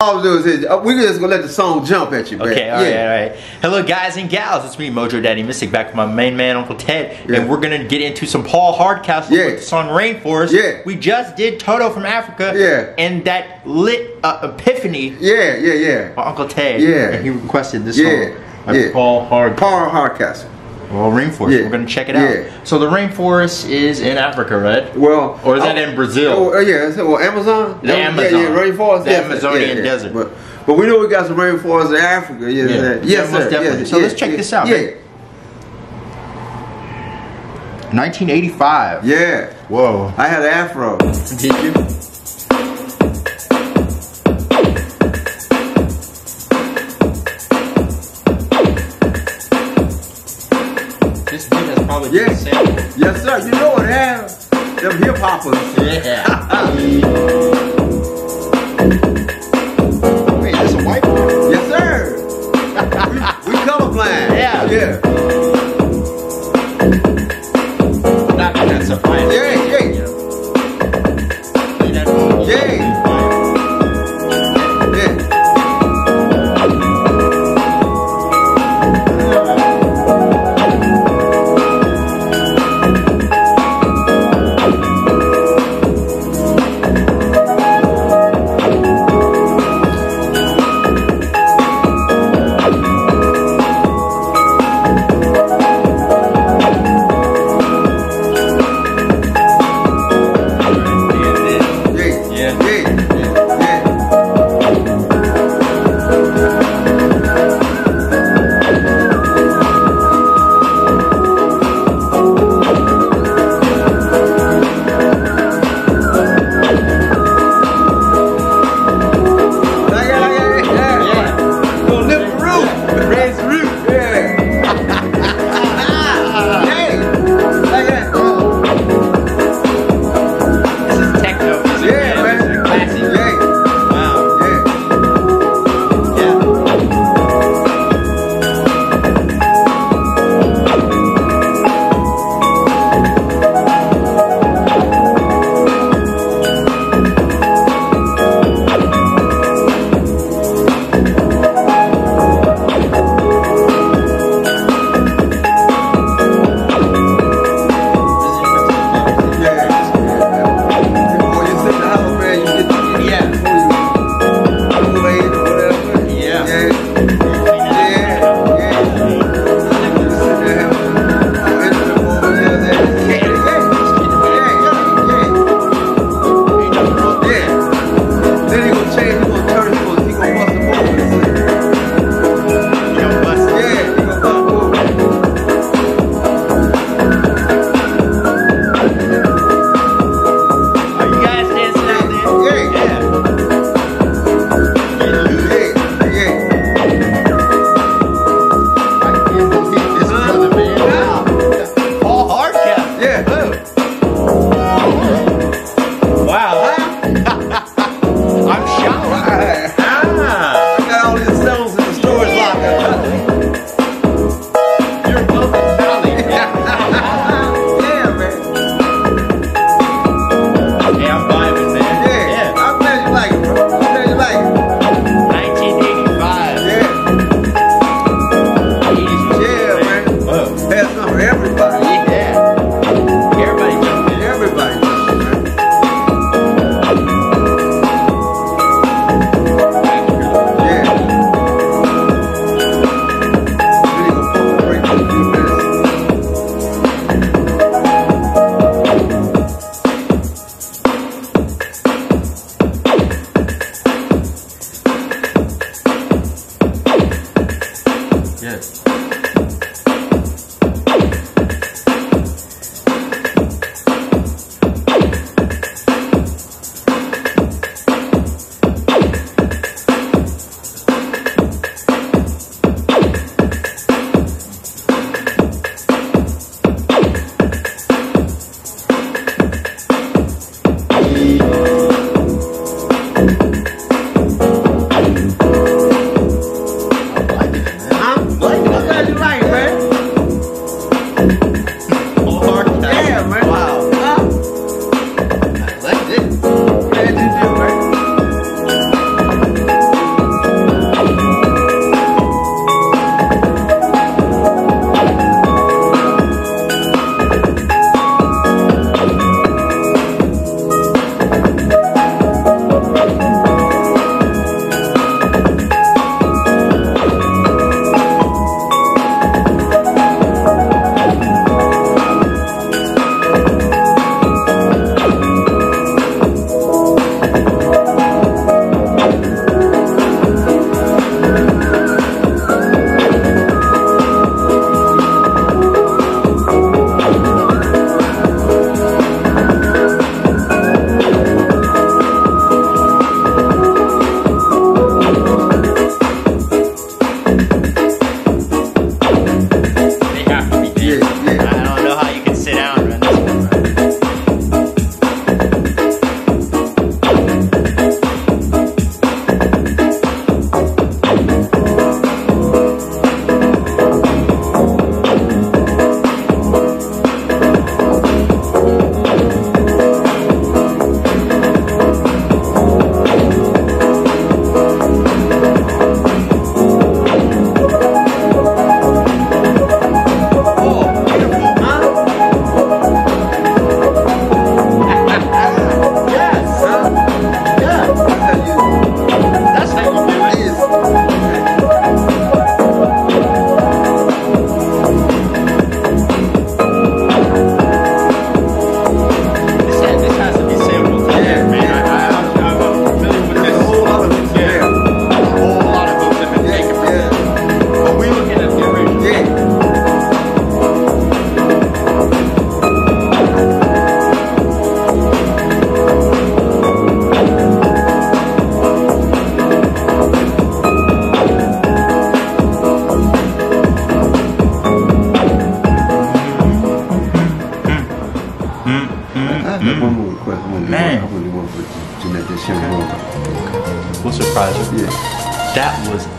I'm gonna do is uh, we just gonna let the song jump at you, man. Okay, all right, yeah. all right. Hello, guys and gals. It's me, Mojo Daddy Mystic, back with my main man, Uncle Ted, Yeah. and we're gonna get into some Paul Hardcastle Yeah. with the song "Rainforest." Yeah. We just did Toto from Africa. Yeah. And that lit uh, epiphany Yeah, yeah, yeah. Uncle Ted. Yeah. And he requested this Yeah, song yeah. Paul Hard. Paul Hardcastle. Well, Rainforest. Yeah. We're gonna check it Yeah. out. So the rainforest is in Africa, right? Well, Or is that oh, in Brazil? Oh, uh, yeah, so, well, Amazon. The Yeah, Amazon. Yeah, yeah, rainforest. The Amazonian yeah, yeah. desert. But, but we know we got some rainforests in Africa. Yeah, Yeah. yeah, Yeah, yes, sir. definitely. So yeah, let's check yeah, this out, Yeah, man. 1985. yeah. Whoa. I had an afro. Did you? This beat has probably Yeah. Yes, sir. You know what happened? Them hip hoppers. Yeah.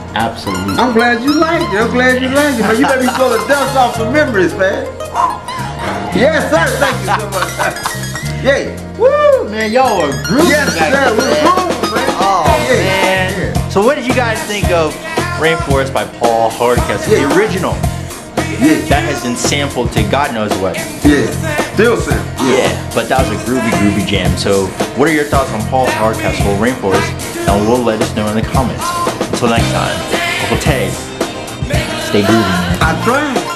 was absolute. I'm glad you liked it. I'm glad you liked it, But You let me blow the dust off some memories, man. Yes, sir. Thank you so much. Yay. Woo, man, y'all are groovy Yes, sir. We're grooving, man. Oh Yeah, man. Yeah. So what did you guys think of Rainforest by Paul Hardcastle? Yeah. The original. Yeah. That has been sampled to God knows what. Yeah. Still sound. Yeah, but that was a groovy, groovy jam. So, what are your thoughts on Paul Hardcastle Rainforest? And we'll let us know in the comments. Until next time, Uncle Ted, stay groovy, man. I.